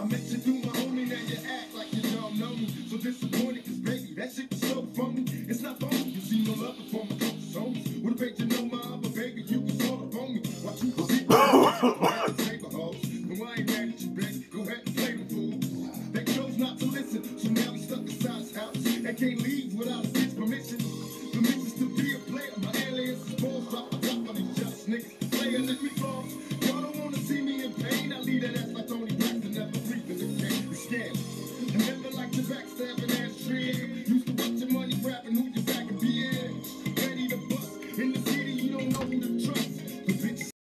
I meant to do my homie, now you act like you don't know me. So disappointed, cause baby, that shit was so funny. It's not funny, you see no love before my closest home. Would've paid you no mind, but baby, you can call up on me. Watch you see No, I ain't mad at you, bitch. Go ahead and play the fool. They chose not to listen, so now he's stuck inside his house. And can't leave without his bitch permission. Permissions to be a player, my alias is balls, drop the top of these just niggas. Player, let me fall.